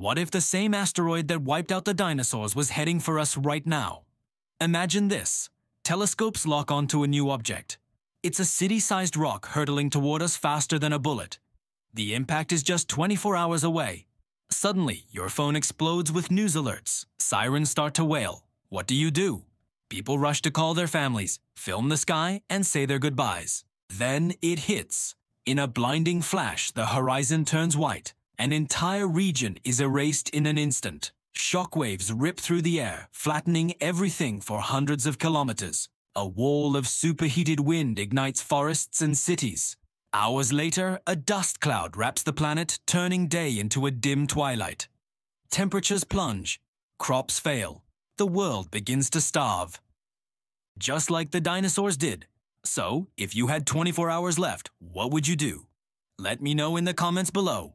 What if the same asteroid that wiped out the dinosaurs was heading for us right now? Imagine this. Telescopes lock onto a new object. It's a city-sized rock hurtling toward us faster than a bullet. The impact is just 24 hours away. Suddenly, your phone explodes with news alerts. Sirens start to wail. What do you do? People rush to call their families, film the sky, and say their goodbyes. Then it hits. In a blinding flash, the horizon turns white. An entire region is erased in an instant. Shockwaves rip through the air, flattening everything for hundreds of kilometers. A wall of superheated wind ignites forests and cities. Hours later, a dust cloud wraps the planet, turning day into a dim twilight. Temperatures plunge, crops fail, the world begins to starve. Just like the dinosaurs did. So, if you had 24 hours left, what would you do? Let me know in the comments below.